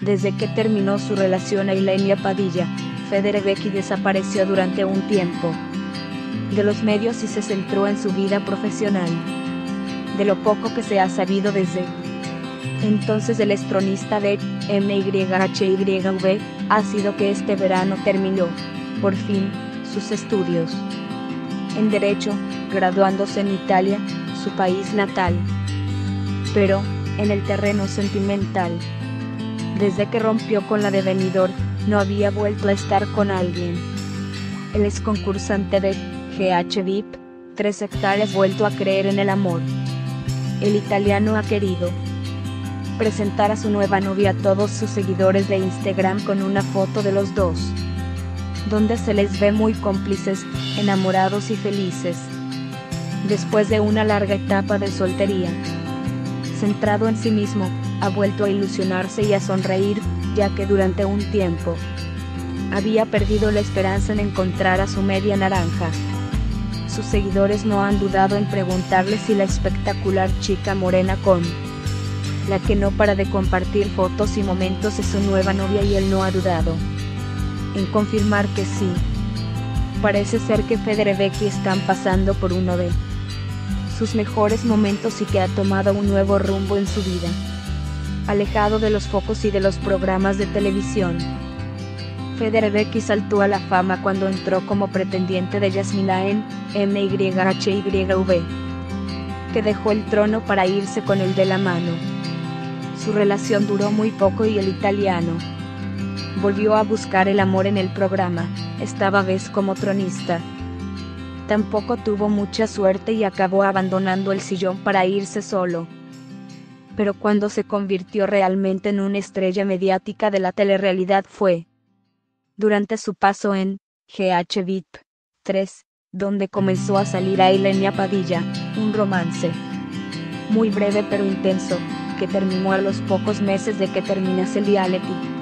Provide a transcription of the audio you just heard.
Desde que terminó su relación a Ilenia Padilla, Federer desapareció durante un tiempo de los medios y se centró en su vida profesional. De lo poco que se ha sabido desde entonces el estronista de MYHYV ha sido que este verano terminó, por fin, sus estudios en Derecho, graduándose en Italia, su país natal. Pero, en el terreno sentimental, desde que rompió con la de Benidorm, no había vuelto a estar con alguien. El ex concursante de GH VIP, tres hectáreas vuelto a creer en el amor. El italiano ha querido presentar a su nueva novia a todos sus seguidores de Instagram con una foto de los dos, donde se les ve muy cómplices, enamorados y felices. Después de una larga etapa de soltería, centrado en sí mismo, ha vuelto a ilusionarse y a sonreír, ya que durante un tiempo había perdido la esperanza en encontrar a su media naranja. Sus seguidores no han dudado en preguntarle si la espectacular chica morena con la que no para de compartir fotos y momentos es su nueva novia y él no ha dudado en confirmar que sí. Parece ser que Federer Becky están pasando por uno de sus mejores momentos y que ha tomado un nuevo rumbo en su vida. Alejado de los focos y de los programas de televisión. Federer Becky saltó a la fama cuando entró como pretendiente de Yasmina en MYHYV, que dejó el trono para irse con el de la mano. Su relación duró muy poco y el italiano volvió a buscar el amor en el programa, esta vez como tronista. Tampoco tuvo mucha suerte y acabó abandonando el sillón para irse solo. Pero cuando se convirtió realmente en una estrella mediática de la telerrealidad fue durante su paso en GH VIP 3, donde comenzó a salir a Ilenia Padilla, un romance muy breve pero intenso, que terminó a los pocos meses de que terminase el reality.